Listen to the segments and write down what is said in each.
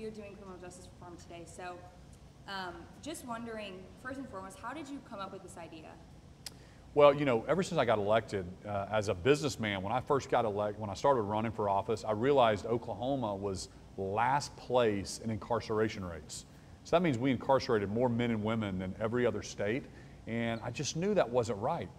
we are doing criminal justice reform today. So, um, just wondering, first and foremost, how did you come up with this idea? Well, you know, ever since I got elected uh, as a businessman, when I first got elected, when I started running for office, I realized Oklahoma was last place in incarceration rates. So that means we incarcerated more men and women than every other state, and I just knew that wasn't right.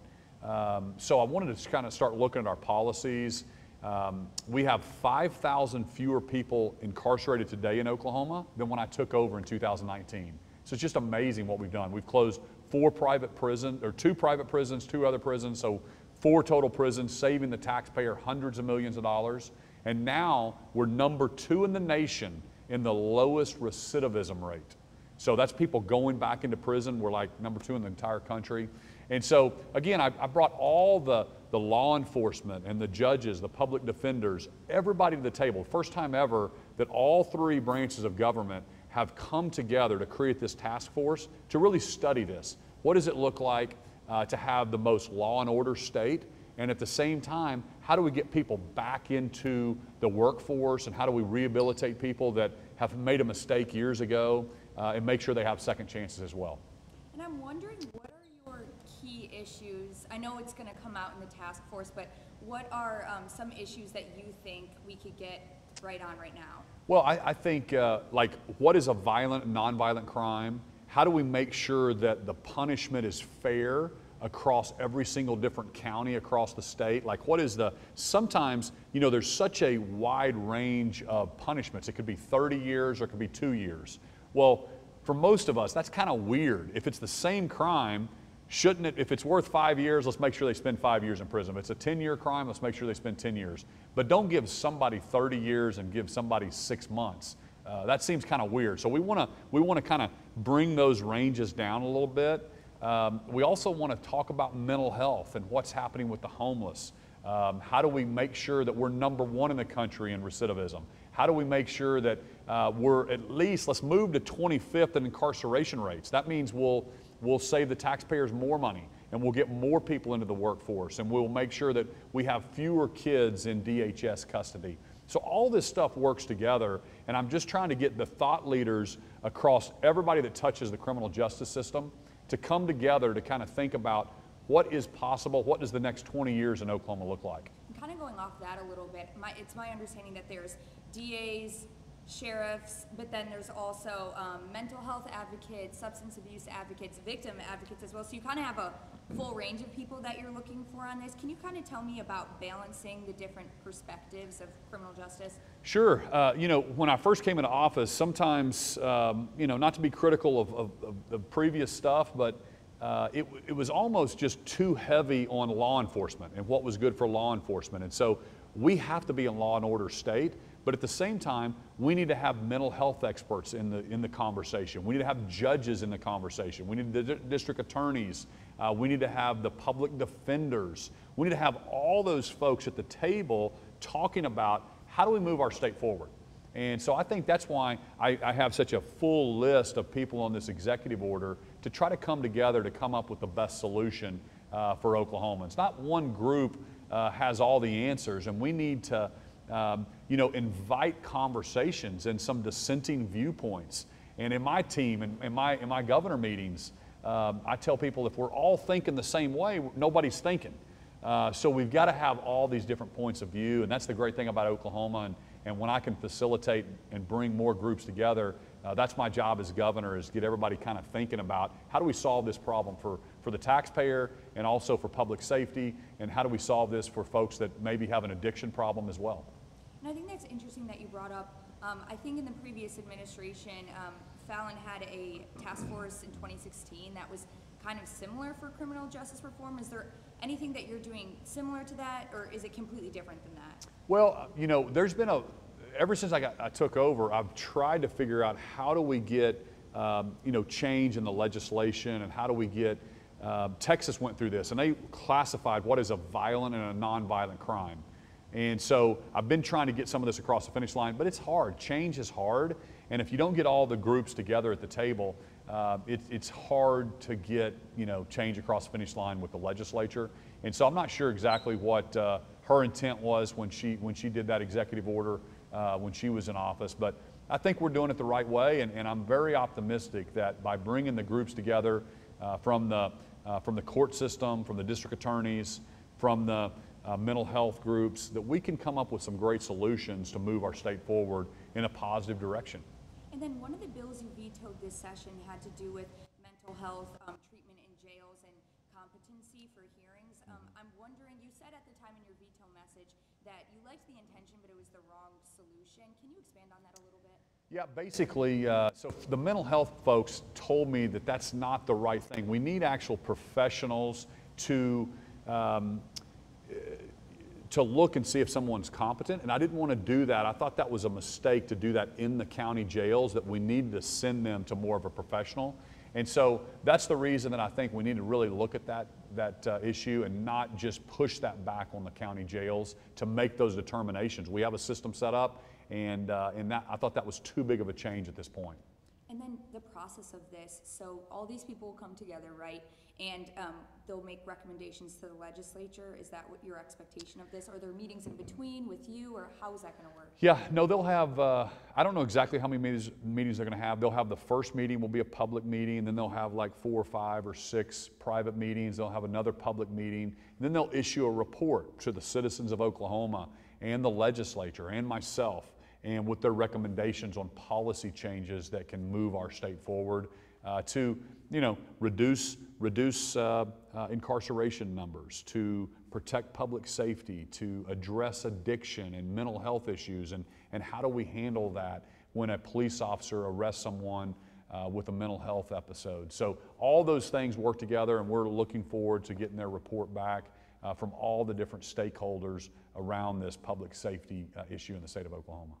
Um, so I wanted to kind of start looking at our policies. Um, we have 5,000 fewer people incarcerated today in Oklahoma than when I took over in 2019. So it's just amazing what we've done. We've closed four private prisons, or two private prisons, two other prisons, so four total prisons, saving the taxpayer hundreds of millions of dollars. And now we're number two in the nation in the lowest recidivism rate. So that's people going back into prison. We're like number two in the entire country. And so, again, I, I, brought all the, the law enforcement and the judges, the public defenders, everybody to the table. First time ever that all three branches of government have come together to create this task force to really study this. What does it look like uh, to have the most law and order state? And at the same time, how do we get people back into the workforce and how do we rehabilitate people that have made a mistake years ago uh, and make sure they have second chances as well? And I'm wondering what are issues? I know it's going to come out in the task force, but what are um, some issues that you think we could get right on right now? Well, I, I think uh, like what is a violent nonviolent crime? How do we make sure that the punishment is fair across every single different county across the state? Like, what is the, sometimes, you know, there's such a wide range of punishments. It could be 30 years or it could be two years. Well, for most of us, that's kind of weird. If it's the same crime, shouldn't it, if it's worth five years, let's make sure they spend five years in prison. If it's a 10 year crime, let's make sure they spend 10 years. But don't give somebody 30 years and give somebody six months. Uh, that seems kind of weird. So we want to we want to kind of bring those ranges down a little bit. Um, we also want to talk about mental health and what's happening with the homeless. Um, how do we make sure that we're number one in the country in recidivism? How do we make sure that uh, we're at least, let's move to 25th in incarceration rates. That means we'll, we'll save the taxpayers more money and we'll get more people into the workforce and we'll make sure that we have fewer kids in DHS custody. So all this stuff works together and I'm just trying to get the thought leaders across everybody that touches the criminal justice system to come together to kind of think about what is possible, what does the next 20 years in Oklahoma look like? Kind of going off that a little bit, my, it's my understanding that there's DAs, sheriffs, but then there's also um, mental health advocates, substance abuse advocates, victim advocates as well. So you kind of have a full range of people that you're looking for on this. Can you kind of tell me about balancing the different perspectives of criminal justice? Sure. Uh, you know, when I first came into office, sometimes, um, you know, not to be critical of, of, of the previous stuff, but uh, it, it was almost just too heavy on law enforcement and what was good for law enforcement. And so we have to be a law and order state. But at the same time, we need to have mental health experts in the, in the conversation. We need to have judges in the conversation. We need the district attorneys. Uh, we need to have the public defenders. We need to have all those folks at the table talking about how do we move our state forward. And so I think that's why I, I have such a full list of people on this executive order to try to come together to come up with the best solution uh, for Oklahomans. Not one group uh, has all the answers, and we need to um, you know, invite conversations and some dissenting viewpoints. And in my team, in, in my, in my governor meetings, um, I tell people if we're all thinking the same way, nobody's thinking. Uh, so we've got to have all these different points of view, and that's the great thing about Oklahoma. And, and when I can facilitate and bring more groups together, uh, that's my job as governor is get everybody kind of thinking about how do we solve this problem for, for the taxpayer and also for public safety, and how do we solve this for folks that maybe have an addiction problem as well. And I think that's interesting that you brought up. Um, I think in the previous administration, um, Fallin had a task force in 2016 that was kind of similar for criminal justice reform. Is there anything that you're doing similar to that, or is it completely different than that? Well, you know, there's been a, ever since I, got, I took over, I've tried to figure out how do we get, um, you know, change in the legislation and how do we get, uh, Texas went through this and they classified what is a violent and a nonviolent crime. And so I've been trying to get some of this across the finish line, but it's hard. Change is hard. And if you don't get all the groups together at the table, uh, it, it's hard to get you know change across the finish line with the legislature. And so I'm not sure exactly what uh, her intent was when she when she did that executive order uh, when she was in office. But I think we're doing it the right way, and, and I'm very optimistic that by bringing the groups together uh, from, the, uh, from the court system, from the district attorneys, from the uh, mental health groups, that we can come up with some great solutions to move our state forward in a positive direction. And then one of the bills you vetoed this session had to do with mental health, um, treatment in jails and competency for hearings. Um, I'm wondering, you said at the time in your veto message that you liked the intention, but it was the wrong solution. Can you expand on that a little bit? Yeah, basically, uh, so the mental health folks told me that that's not the right thing. We need actual professionals to um, to look and see if someone's competent, and I didn't want to do that. I thought that was a mistake to do that in the county jails, that we needed to send them to more of a professional. And so that's the reason that I think we need to really look at that, that uh, issue and not just push that back on the county jails to make those determinations. We have a system set up, and, uh, and that, I thought that was too big of a change at this point. The process of this, so all these people will come together, right? And um, they'll make recommendations to the legislature. Is that what your expectation of this? Are there meetings in between with you, or how is that going to work? Yeah, no, they'll have, uh, I don't know exactly how many meetings, meetings they're going to have. They'll have the first meeting will be a public meeting, and then they'll have like four or five or six private meetings. They'll have another public meeting, and then they'll issue a report to the citizens of Oklahoma and the legislature and myself, and with their recommendations on policy changes that can move our state forward uh, to, you know, reduce reduce uh, uh, incarceration numbers, to protect public safety, to address addiction and mental health issues, and, and how do we handle that when a police officer arrests someone uh, with a mental health episode. So all those things work together, and we're looking forward to getting their report back uh, from all the different stakeholders around this public safety uh, issue in the state of Oklahoma.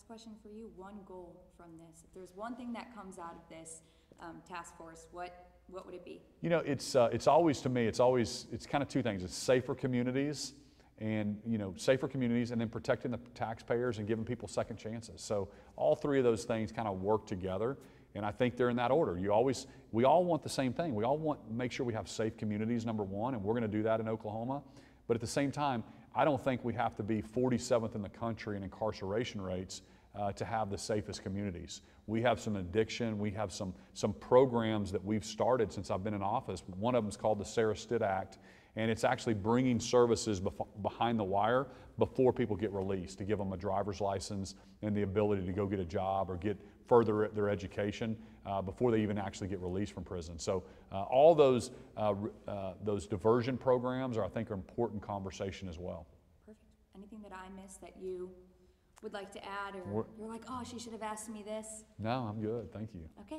Last question for you. One goal from this. If there's one thing that comes out of this um, task force, what what would it be? You know, it's, uh, it's always, to me, it's always, it's kind of two things. It's safer communities and, you know, safer communities and then protecting the taxpayers and giving people second chances. So all three of those things kind of work together. And I think they're in that order. You always, we all want the same thing. We all want make sure we have safe communities, number one, and we're going to do that in Oklahoma. But at the same time, I don't think we have to be 47th in the country in incarceration rates uh, to have the safest communities. We have some addiction, we have some, some programs that we've started since I've been in office. One of them is called the Sarah Stitt Act, and it's actually bringing services behind the wire before people get released to give them a driver's license and the ability to go get a job or get further their education uh, before they even actually get released from prison. So uh, all those, uh, uh, those diversion programs are, I think, are important conversation as well. Perfect. Anything that I missed that you would like to add, or We're- you're like, oh, she should have asked me this? No, I'm good. Thank you. Okay,